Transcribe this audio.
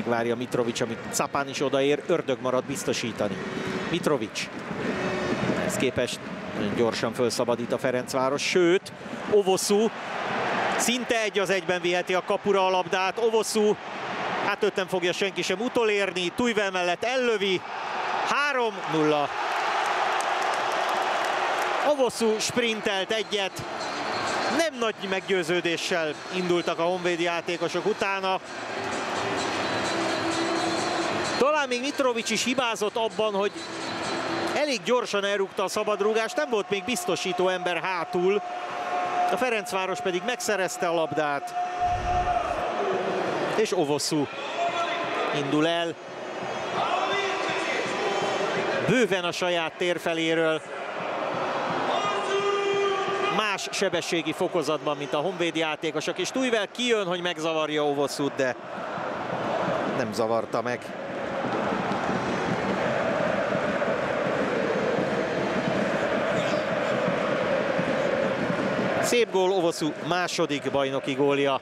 Megvárja Mitrovic, amit Szapán is odaér, ördög marad biztosítani. Mitrovic. Ez képest gyorsan felszabadít a Ferencváros, sőt, Ovoszú szinte egy az egyben viheti a kapura a. Ovoszú, hát őt nem fogja senki sem utolérni, Tujvel mellett ellövi. 3-0. Ovoszú sprintelt egyet, nem nagy meggyőződéssel indultak a honvédi játékosok utána. Még Mitrovic is hibázott abban, hogy elég gyorsan elrúgta a szabadrúgást, nem volt még biztosító ember hátul. A Ferencváros pedig megszerezte a labdát. És Ovoszú indul el. Bőven a saját tér feléről. Más sebességi fokozatban, mint a honvédi játékosok. És Tújvel kijön, hogy megzavarja Ovoszút, de nem zavarta meg. Szép gól Ovoszú második bajnoki gólja